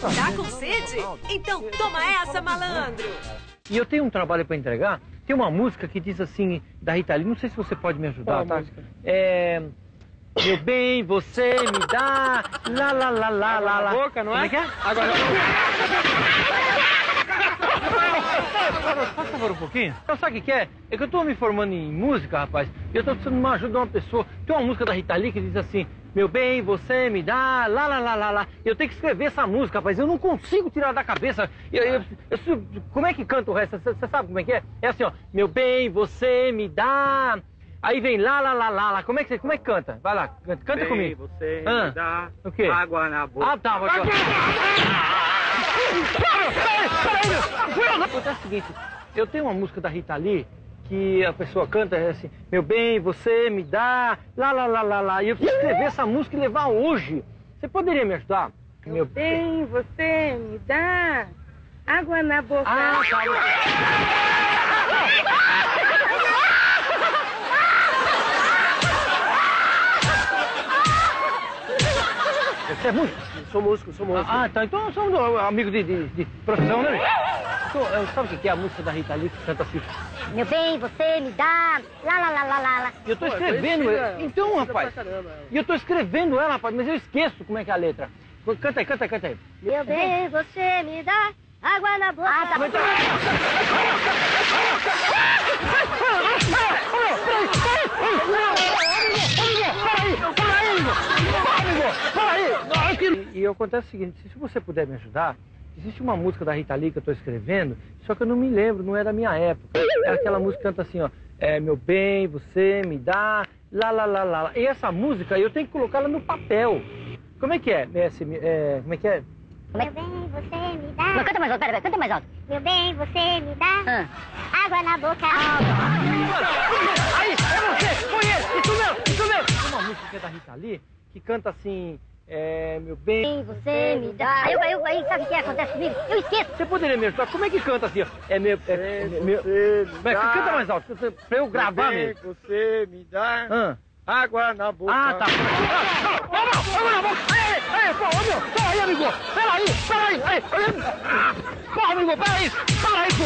Tá com sede? Então toma essa, malandro! E eu tenho um trabalho para entregar. Tem uma música que diz assim, da Rita Lee, não sei se você pode me ajudar, Qual tá? música? É. Meu bem, você me dá. Lá, lá, lá, lá, lá, lá. boca, não é? Como é que é? Faz favor um pouquinho. Então, sabe o que que é? É que eu tô me formando em música, rapaz, e eu tô precisando de uma ajuda de uma pessoa. Tem uma música da Rita Lee que diz assim, meu bem, você me dá, lá, lá, lá, lá, lá. Eu tenho que escrever essa música, rapaz, eu não consigo tirar da cabeça. Eu, eu- eu como é que canta o resto? Você sabe como é que é? É assim, ó, meu bem, você me dá... Aí vem lá, lá, lá, lá, lá. Como é que, como é que canta? Vai lá, canta, canta comigo. Você Ah, me dá o quê? água na boca. Ah, tá, vai Para, peraí, peraí. Acontece o seguinte, eu tenho uma música da Rita Lee que a pessoa canta é assim, meu bem, você me dá, lá, lá, lá, lá, lá. E eu preciso escrever essa música e levar hoje. Você poderia me ajudar? Meu Bem, você me dá água na boca. Ah, tá. Você é músico? Sou músico, sou músico. Ah, tá. Então somos um amigo de, de, de profissão, né? Então, eh, sabe o que é a música da Rita Lee que canta assim? Meu bem, você me dá. Lá, lá, lá, lá, lá, lá. E eu tô Pô, é escrevendo. conhecida. Então, rapaz. E eu tô escrevendo ela, rapaz, mas eu esqueço como é que é a letra. Canta aí, canta aí, canta aí. Meu bem, você me dá água na boca. Ah, tá. E, e acontece o seguinte, se você puder me ajudar, existe uma música da Rita Lee que eu estou escrevendo, só que eu não me lembro, não é da minha época. É aquela música que canta assim, ó, é, meu bem, você me dá, lá, lá, lá, lá. lá. E essa música eu tenho que colocá-la no papel. Como é que é? É, esse- é, como é que é? Meu bem, você me dá. Não, canta mais alto, pera, pera, canta mais alto. Meu bem, você me dá água na boca. Aí, é você, foi ele, isso mesmo, isso mesmo. Tem uma música que é da Rita Lee que canta assim, é, meu bem... Você me dá. Aí, eu, eu, aí sabe o que acontece comigo? Eu esqueço. Você poderia me ajudar? Como é que canta assim? ó? É meu... É, é meu... Você me Mas dá. canta mais alto, pra pra eu gravar Bem, mesmo. Você me dá Ah, água na boca. ah tá. Água na boca. Ei, ei, pô, meu, peraí, amigo. Peraí, peraí, ei, ei. Porra, amigo, peraí, peraí, pô.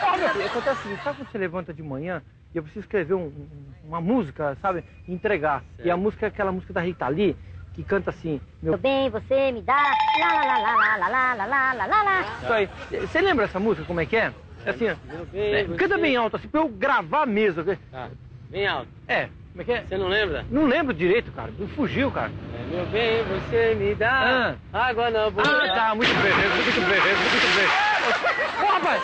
Porra, meu acontece o seguinte, sabe quando você levanta de manhã e eu preciso escrever um- um- uma música, sabe, e entregar. E a música é aquela música da Rita Lee, que canta assim, meu bem, você me dá. Lá, lá, lá, lá, lá, lá, lá, lá, lá, lá, lá. Isso aí. Você lembra essa música, como é que é? É assim, ó. Meu É, bem, canta você- bem alto, assim, pra eu gravar mesmo. Tá, bem alto. É, como é que é? Você não lembra? Não lembro direito, cara. Fugiu, cara. É, meu bem, você me dá água na boca. Ah, tá, muito bem, muito bem, muito bem. Ô, rapaz?